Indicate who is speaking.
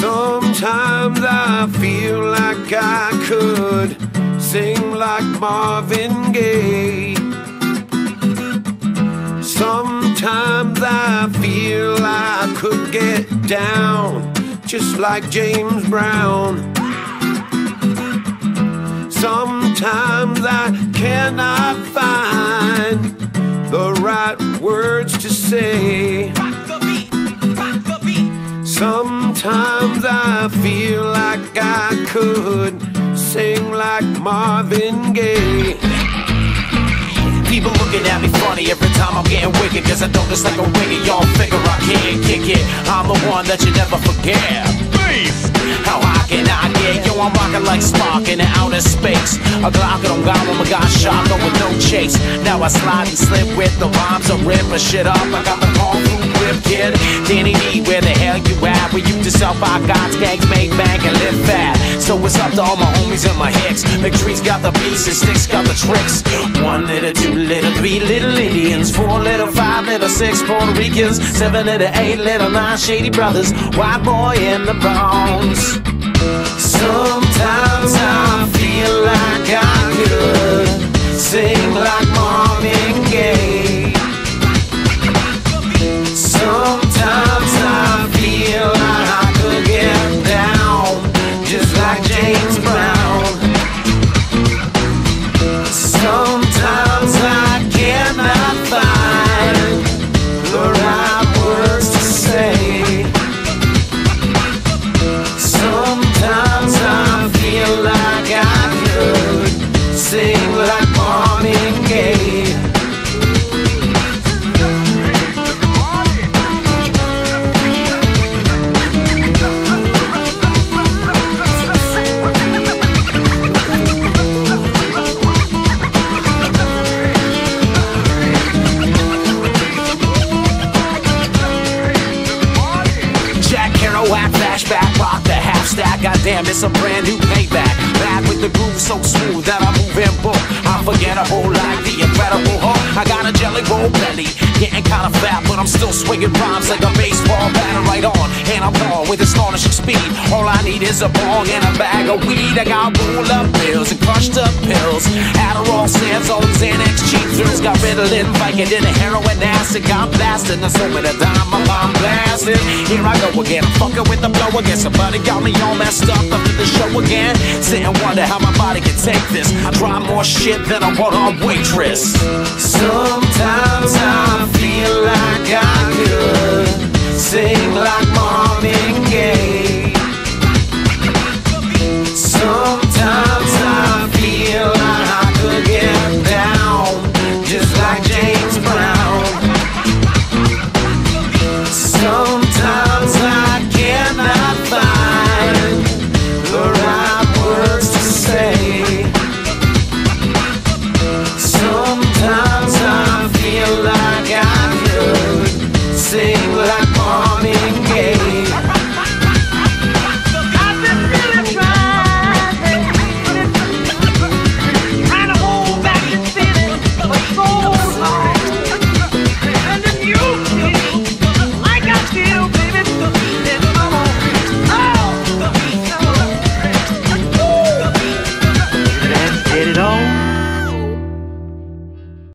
Speaker 1: Sometimes I feel like I could sing like Marvin Gaye. Sometimes I feel I could get down just like James Brown. Sometimes I cannot find the right words to say. Sometimes I feel like I could sing like Marvin Gaye.
Speaker 2: People looking at me funny every time I'm getting wicked Cause I don't just like a wicked, y'all figure I can't kick it I'm the one that you never forget Beast! How high can I get? Yo, I'm rocking like Spock in the outer space A Glock and I'm gone when my got shotgun with no chase Now I slide and slip with the rhymes I rip a shit up I got the kung fu grip, kid Danny D, make and live fat. So it's up to all my homies and my hicks. Big trees got the pieces, sticks got the tricks. One little, two little, three little Indians. Four little, five little, six Puerto Ricans. Seven little, eight little, nine shady brothers. White boy in the Bronx. Sometimes I feel like I flashback, rock the half stack. Goddamn, it's a brand new payback. Back with the groove so smooth that I move and book. I forget a whole like the incredible Hulk. I got a jelly roll belly, getting kinda fat, but I'm still swinging rhymes like a baseball batter right on. And I'm gone with astonishing speed. All I need is a bong and a bag of weed. I got roll up pills and crushed up pills. Adderall, Sanzone, Xanax, cheap thrills. Got Ritalin, Vicodin, and heroin acid. Got blasted, and so a dime, my mom blasted. Here I go again, I'm fucking with the blow again. Somebody got me all messed up after the show again. Sit and wonder how my body can take this. I try more shit than I want on waitress. Sometimes I